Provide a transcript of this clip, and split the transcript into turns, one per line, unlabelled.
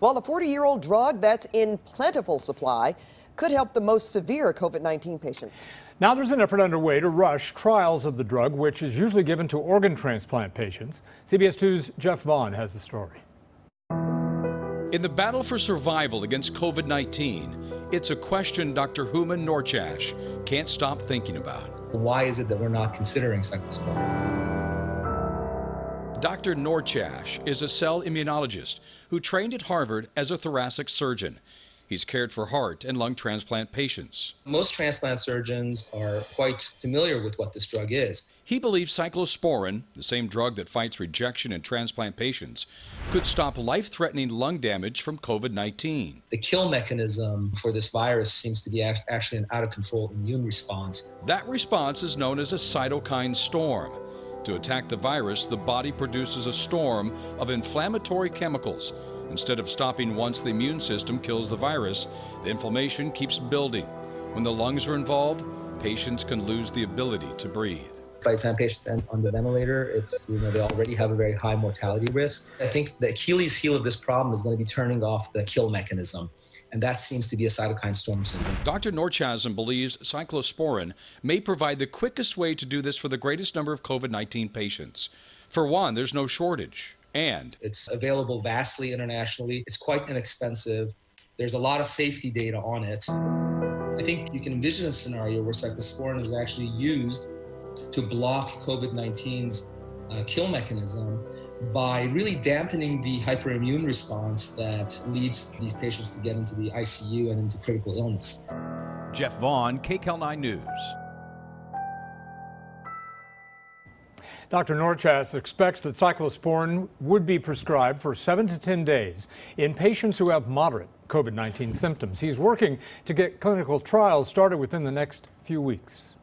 While the 40 year old drug that's in plentiful supply could help the most severe COVID 19 patients.
Now there's an effort underway to rush trials of the drug, which is usually given to organ transplant patients. CBS 2's Jeff Vaughn has the story.
In the battle for survival against COVID 19, it's a question Dr. Hooman Noorchashm can't stop thinking about.
Why is it that we're not considering cyclosporine?
Dr. Noorchashm is a cell immunologist who trained at Harvard as a thoracic surgeon. He's cared for heart and lung transplant patients.
Most transplant surgeons are quite familiar with what this drug is.
He believes cyclosporine, the same drug that fights rejection in transplant patients, could stop life threatening lung damage from COVID 19.
The kill mechanism for this virus seems to be actually an out of control immune response.
That response is known as a cytokine storm. To attack the virus, the body produces a storm of inflammatory chemicals Instead of stopping once the immune system kills the virus, the inflammation keeps building. When the lungs are involved, patients can lose the ability to breathe.
By the time patients end on the ventilator, it's you know they already have a very high mortality risk. I think the Achilles heel of this problem is going to be turning off the kill mechanism, and that seems to be a cytokine storm syndrome.
Dr. Noorchashm believes cyclosporine may provide the quickest way to do this for the greatest number of COVID-19 patients. For one, there's no shortage and
it's available vastly internationally. It's quite inexpensive. There's a lot of safety data on it. I think you can envision a scenario where cyclosporine is actually used to block COVID 19's uh, kill mechanism by really dampening the hyperimmune response that leads these patients to get into the ICU and into critical illness.
Jeff Vaughn, KCAL 9 News.
Dr. Noorchashm expects that cyclosporine would be prescribed for 7 to 10 days in patients who have moderate COVID 19 symptoms. He's working to get clinical trials started within the next few weeks.